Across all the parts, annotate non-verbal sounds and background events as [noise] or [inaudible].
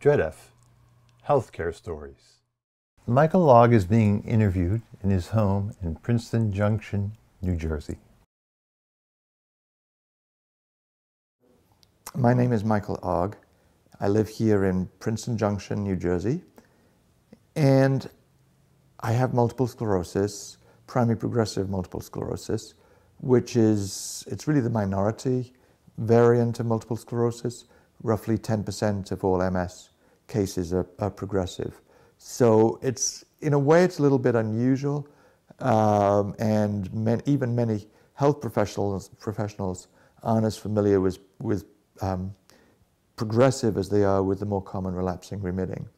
DREDF, Healthcare Stories. Michael Ogg is being interviewed in his home in Princeton Junction, New Jersey. My name is Michael Ogg. I live here in Princeton Junction, New Jersey. And I have multiple sclerosis, primary progressive multiple sclerosis, which is, it's really the minority variant of multiple sclerosis. Roughly 10% of all MS cases are, are progressive. So it's, in a way, it's a little bit unusual. Um, and men, even many health professionals, professionals aren't as familiar with, with um, progressive as they are with the more common relapsing remitting.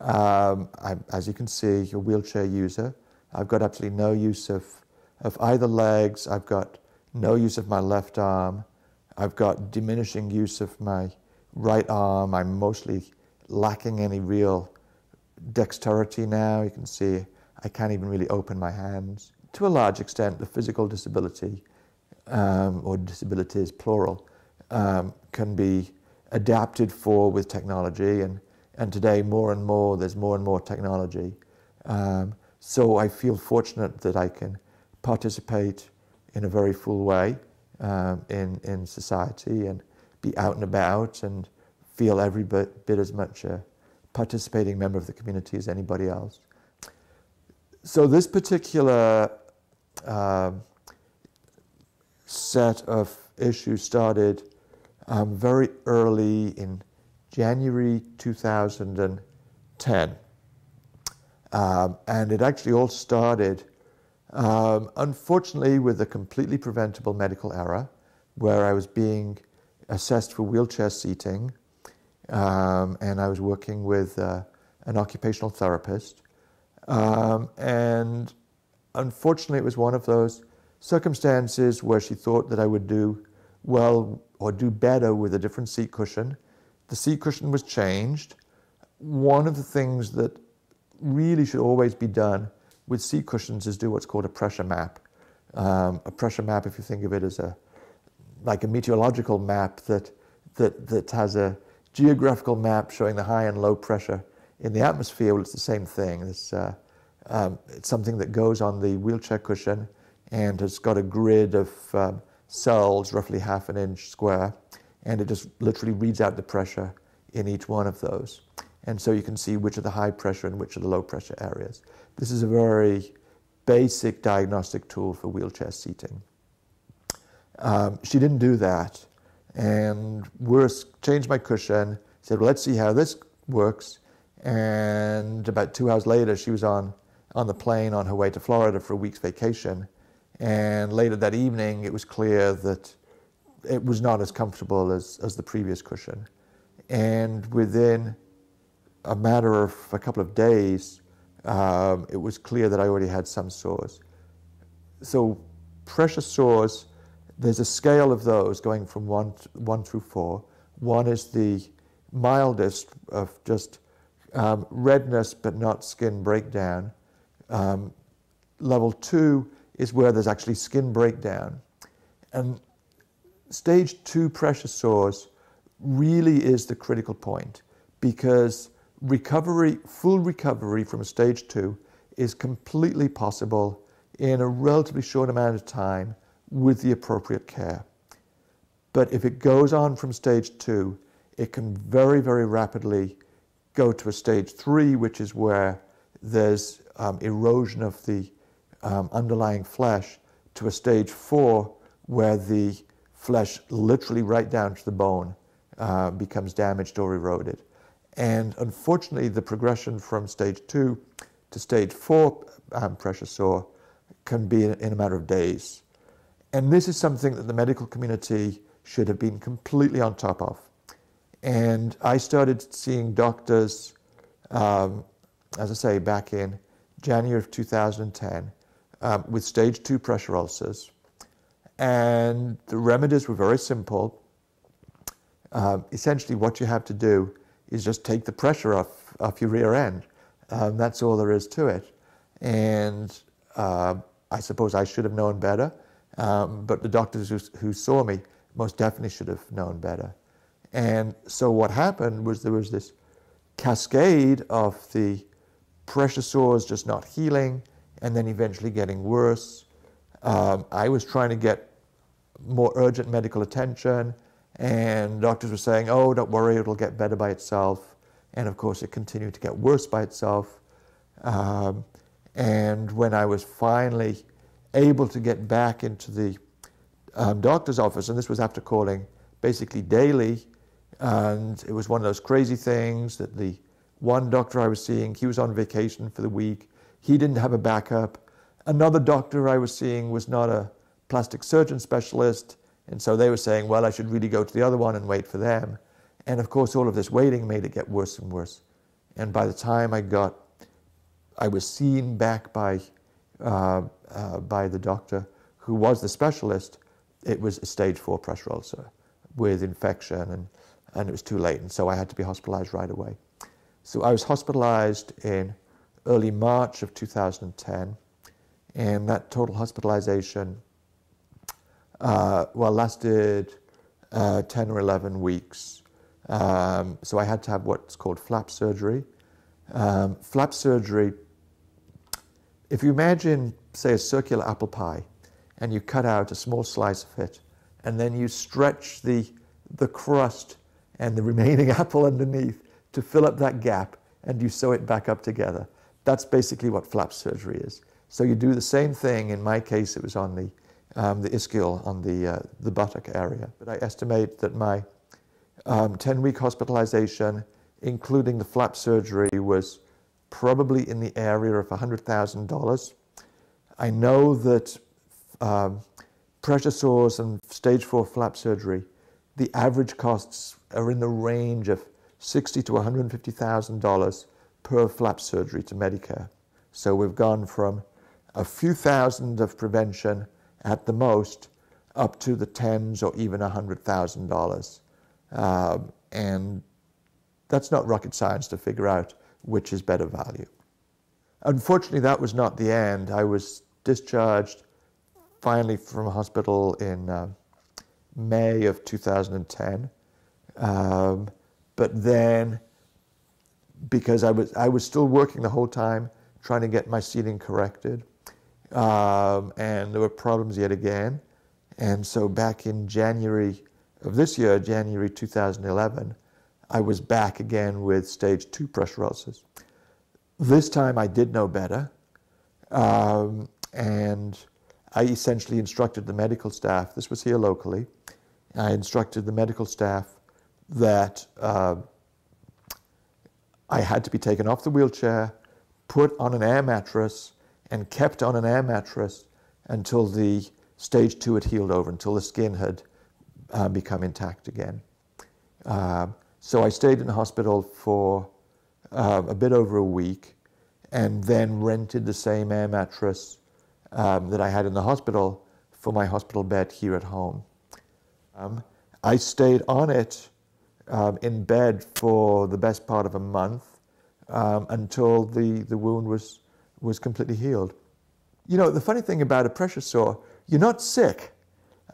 Um, I, as you can see, a wheelchair user. I've got absolutely no use of, of either legs. I've got no use of my left arm. I've got diminishing use of my right arm. I'm mostly lacking any real dexterity now. You can see I can't even really open my hands. To a large extent, the physical disability, um, or disabilities plural, um, can be adapted for with technology. And, and today, more and more, there's more and more technology. Um, so I feel fortunate that I can participate in a very full way um, in, in society and be out and about and feel every bit, bit as much a participating member of the community as anybody else. So this particular uh, set of issues started um, very early in January 2010. Um, and it actually all started, um, unfortunately, with a completely preventable medical error where I was being assessed for wheelchair seating. Um, and I was working with uh, an occupational therapist. Um, and unfortunately, it was one of those circumstances where she thought that I would do well or do better with a different seat cushion. The seat cushion was changed. One of the things that really should always be done with seat cushions is do what's called a pressure map. Um, a pressure map, if you think of it as a like a meteorological map that that that has a geographical map showing the high and low pressure in the atmosphere. Well, it's the same thing. It's, uh, um, it's something that goes on the wheelchair cushion and has got a grid of um, cells, roughly half an inch square, and it just literally reads out the pressure in each one of those. And so you can see which are the high pressure and which are the low pressure areas. This is a very basic diagnostic tool for wheelchair seating. Um, she didn't do that. And worse, changed my cushion, said, well, let's see how this works. And about two hours later, she was on, on the plane on her way to Florida for a week's vacation. And later that evening, it was clear that it was not as comfortable as, as the previous cushion. And within a matter of a couple of days, um, it was clear that I already had some sores. So, pressure sores, there's a scale of those going from one, one through four. One is the mildest of just um, redness but not skin breakdown. Um, level two is where there's actually skin breakdown. And stage two pressure sores really is the critical point because recovery, full recovery from stage two is completely possible in a relatively short amount of time with the appropriate care. But if it goes on from stage two, it can very, very rapidly go to a stage three, which is where there's um, erosion of the um, underlying flesh, to a stage four, where the flesh, literally right down to the bone, uh, becomes damaged or eroded. And unfortunately, the progression from stage two to stage four um, pressure sore can be in, a matter of days. And this is something that the medical community should have been completely on top of. And I started seeing doctors, um, as I say, back in January of 2010 um, with stage two pressure ulcers. And the remedies were very simple. Um, essentially, what you have to do is just take the pressure off, off your rear end. Um, that's all there is to it. And uh, I suppose I should have known better, um, but the doctors who, who saw me most definitely should have known better. And so what happened was there was this cascade of the pressure sores just not healing and then eventually getting worse. Um, I was trying to get more urgent medical attention, and doctors were saying, oh, don't worry, it'll get better by itself. And of course, it continued to get worse by itself. Um, and when I was finally able to get back into the um, doctor's office, and this was after calling basically daily, and it was one of those crazy things that the one doctor I was seeing, he was on vacation for the week. He didn't have a backup. Another doctor I was seeing was not a plastic surgeon specialist. And so they were saying, well, I should really go to the other one and wait for them. And of course, all of this waiting made it get worse and worse. And by the time I got, I was seen back by, uh, uh, by the doctor who was the specialist, it was a stage four pressure ulcer with infection and, and it was too late. And so I had to be hospitalized right away. So I was hospitalized in early March of 2010. And that total hospitalization uh, well, lasted uh, 10 or 11 weeks. Um, so I had to have what's called flap surgery. Um, flap surgery, if you imagine, say, a circular apple pie, and you cut out a small slice of it, and then you stretch the, the crust and the [laughs] remaining apple underneath to fill up that gap, and you sew it back up together. That's basically what flap surgery is. So you do the same thing. In my case, it was on the um, the ischial on the, uh, the buttock area. But I estimate that my 10-week um, hospitalization, including the flap surgery, was probably in the area of $100,000. I know that um, pressure sores and stage four flap surgery, the average costs are in the range of 60 to $150,000 per flap surgery to Medicare. So we've gone from a few thousand of prevention at the most up to the tens or even $100,000. Um, and that's not rocket science to figure out which is better value. Unfortunately, that was not the end. I was discharged finally from hospital in uh, May of 2010. Um, but then, because I was, I was still working the whole time, trying to get my seating corrected, um, and there were problems yet again. And so back in January of this year, January 2011, I was back again with stage two pressure ulcers. This time I did know better. Um, and I essentially instructed the medical staff, this was here locally, I instructed the medical staff that uh, I had to be taken off the wheelchair, put on an air mattress, and kept on an air mattress until the stage two had healed over, until the skin had uh, become intact again. Uh, so I stayed in the hospital for uh, a bit over a week and then rented the same air mattress um, that I had in the hospital for my hospital bed here at home. Um, I stayed on it um, in bed for the best part of a month um, until the, the wound was was completely healed. You know, the funny thing about a pressure sore, you're not sick,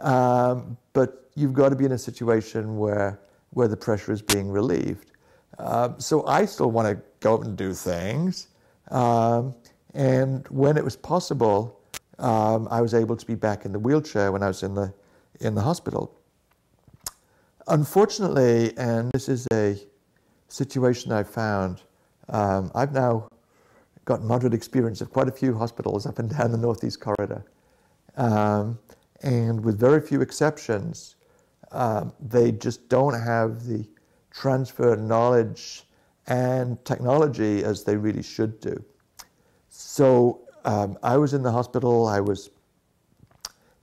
um, but you've got to be in a situation where, where the pressure is being relieved. Uh, so I still want to go and do things. Um, and when it was possible, um, I was able to be back in the wheelchair when I was in the, in the hospital. Unfortunately, and this is a situation I found, um, I've now got moderate experience of quite a few hospitals up and down the Northeast Corridor. Um, and with very few exceptions, um, they just don't have the transfer knowledge and technology as they really should do. So um, I was in the hospital, I was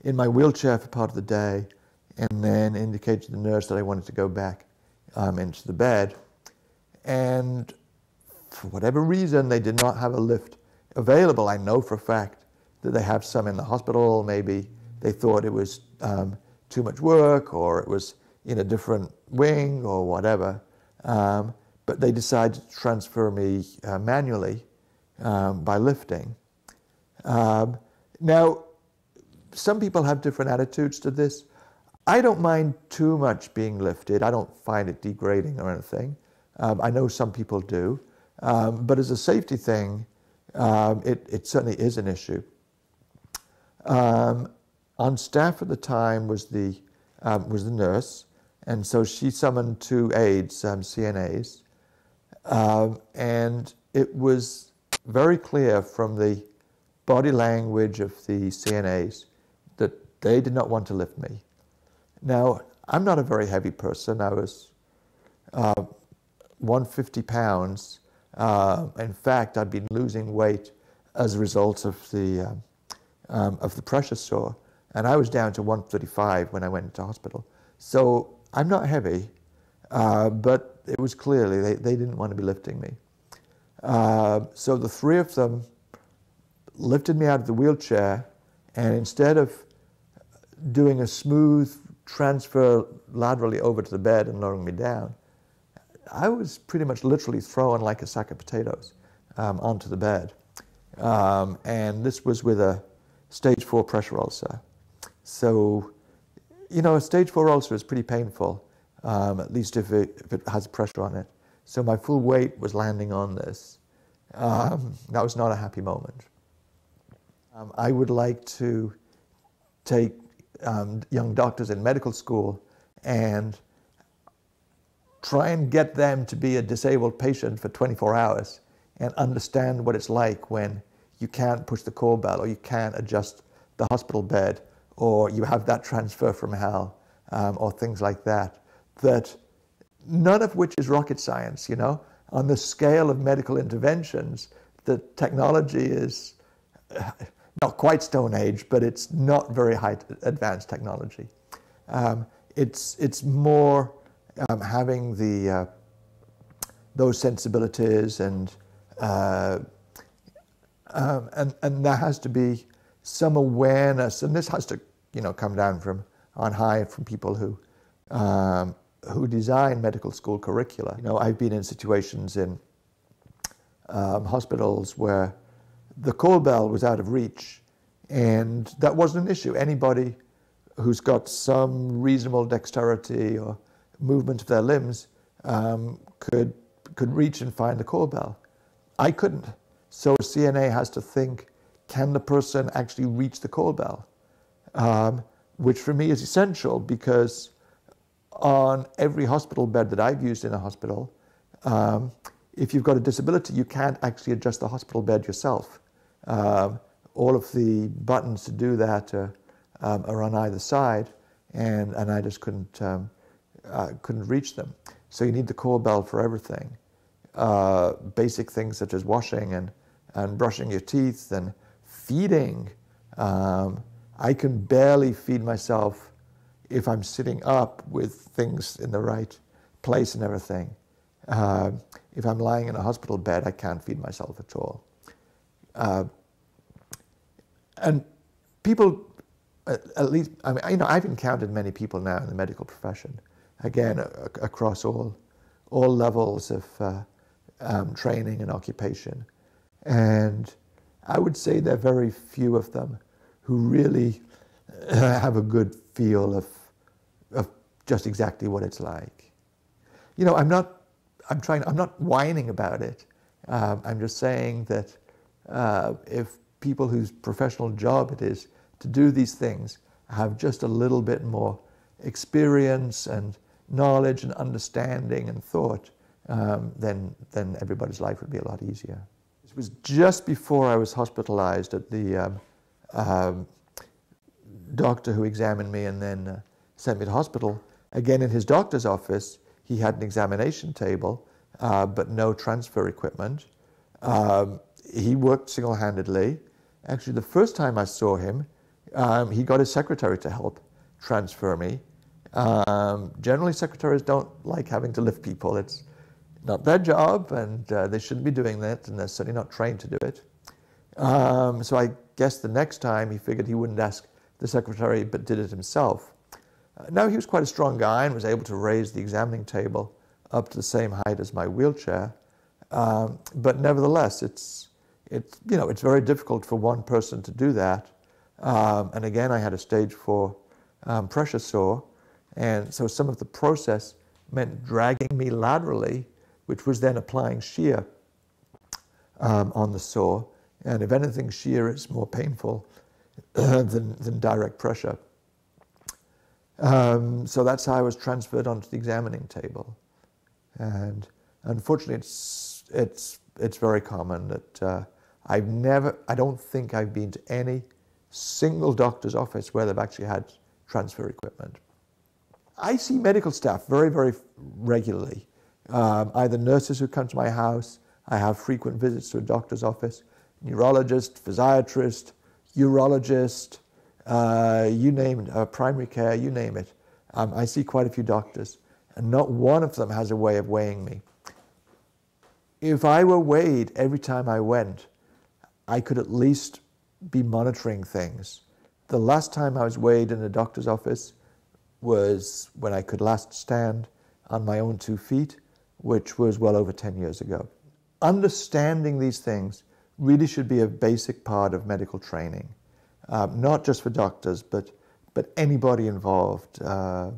in my wheelchair for part of the day, and then indicated to the nurse that I wanted to go back um, into the bed. And for whatever reason, they did not have a lift available. I know for a fact that they have some in the hospital. Maybe they thought it was um, too much work or it was in a different wing or whatever. Um, but they decided to transfer me uh, manually um, by lifting. Um, now, some people have different attitudes to this. I don't mind too much being lifted. I don't find it degrading or anything. Um, I know some people do. Um, but as a safety thing, um, it, it, certainly is an issue. Um, on staff at the time was the, um, was the nurse, and so she summoned two aides, um, CNAs, and it was very clear from the body language of the CNAs that they did not want to lift me. Now, I'm not a very heavy person. I was uh, 150 pounds. Uh, in fact, I'd been losing weight as a result of the, um, um, of the pressure sore. And I was down to 135 when I went into hospital. So I'm not heavy, uh, but it was clearly they, they didn't want to be lifting me. Uh, so the three of them lifted me out of the wheelchair, and instead of doing a smooth transfer laterally over to the bed and lowering me down, I was pretty much literally thrown like a sack of potatoes um, onto the bed. Um, and this was with a stage four pressure ulcer. So, you know, a stage four ulcer is pretty painful, um, at least if it, if it has pressure on it. So my full weight was landing on this. Um, that was not a happy moment. Um, I would like to take um, young doctors in medical school and try and get them to be a disabled patient for 24 hours and understand what it's like when you can't push the call bell or you can't adjust the hospital bed or you have that transfer from hell um, or things like that. That none of which is rocket science, you know. On the scale of medical interventions, the technology is uh, not quite Stone Age, but it's not very high advanced technology. Um, it's, it's more um, having the, uh, those sensibilities and, uh, um, and, and there has to be some awareness, and this has to you know, come down from on high from people who um, who design medical school curricula. You know, I've been in situations in um, hospitals where the call bell was out of reach, and that wasn't an issue. Anybody who's got some reasonable dexterity or movement of their limbs um, could could reach and find the call bell. I couldn't. So CNA has to think: Can the person actually reach the call bell? Um, which for me is essential because on every hospital bed that I've used in a hospital, um, if you've got a disability, you can't actually adjust the hospital bed yourself. Um, all of the buttons to do that are, um, are on either side, and, and I just couldn't, um, uh, couldn't reach them. So you need the call bell for everything. Uh, basic things such as washing and, and brushing your teeth and feeding. Um, I can barely feed myself if I'm sitting up with things in the right place and everything. Uh, if I'm lying in a hospital bed, I can't feed myself at all. Uh, and people, at least, I mean, you know, I've encountered many people now in the medical profession, again, across all, all levels of uh, um, training and occupation. And I would say there are very few of them who really have a good feel of of just exactly what it's like. You know, I'm not, I'm trying, I'm not whining about it. Um, I'm just saying that uh, if people whose professional job it is to do these things have just a little bit more experience and knowledge and understanding and thought, um, then, then everybody's life would be a lot easier. It was just before I was hospitalized at the um, um doctor who examined me and then uh, sent me to hospital. Again, in his doctor's office, he had an examination table, uh, but no transfer equipment. Um, he worked single handedly. Actually, the first time I saw him, um, he got his secretary to help transfer me. Um, generally, secretaries don't like having to lift people. It's not their job, and uh, they shouldn't be doing that, and they're certainly not trained to do it. Um, so I guess the next time he figured he wouldn't ask the secretary, but did it himself. Uh, now, he was quite a strong guy and was able to raise the examining table up to the same height as my wheelchair. Um, but nevertheless, it's, it's, you know, it's very difficult for one person to do that. Um, and again, I had a stage four um, pressure sore. And so some of the process meant dragging me laterally which was then applying shear um, on the sore. And if anything, shear is more painful [clears throat] than, than direct pressure. Um, so that's how I was transferred onto the examining table. And unfortunately, it's, it's, it's very common that uh, I've never, I don't think I've been to any single doctor's office where they've actually had transfer equipment. I see medical staff very, very regularly. Um, either nurses who come to my house, I have frequent visits to a doctor's office, neurologist, physiatrist, urologist, uh, you name it, uh, primary care, you name it. Um, I see quite a few doctors, and not one of them has a way of weighing me. If I were weighed every time I went, I could at least be monitoring things. The last time I was weighed in a doctor's office was when I could last stand on my own two feet, which was well over 10 years ago. Understanding these things really should be a basic part of medical training, um, not just for doctors, but, but anybody involved uh,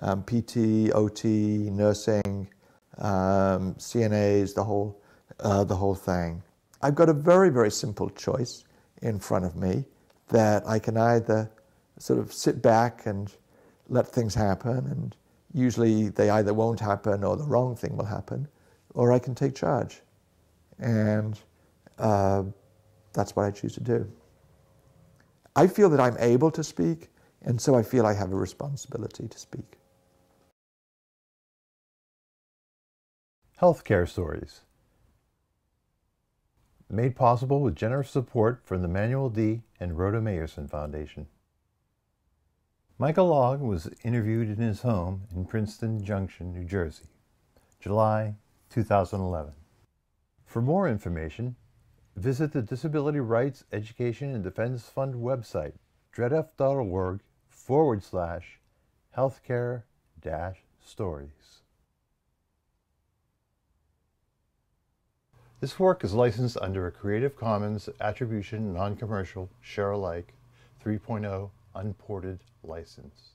um, PT, OT, nursing, um, CNAs, the whole, uh, the whole thing. I've got a very, very simple choice in front of me that I can either sort of sit back and let things happen, and usually they either won't happen or the wrong thing will happen, or I can take charge. And uh, that's what I choose to do. I feel that I'm able to speak, and so I feel I have a responsibility to speak. Healthcare Stories Made possible with generous support from the Manuel D. and Rhoda Mayerson Foundation. Michael Ogg was interviewed in his home in Princeton Junction, New Jersey, July 2011. For more information, visit the Disability Rights Education and Defense Fund website, dredf.org forward slash healthcare dash stories. This work is licensed under a Creative Commons Attribution Non-Commercial Share Alike 3.0 Unported license.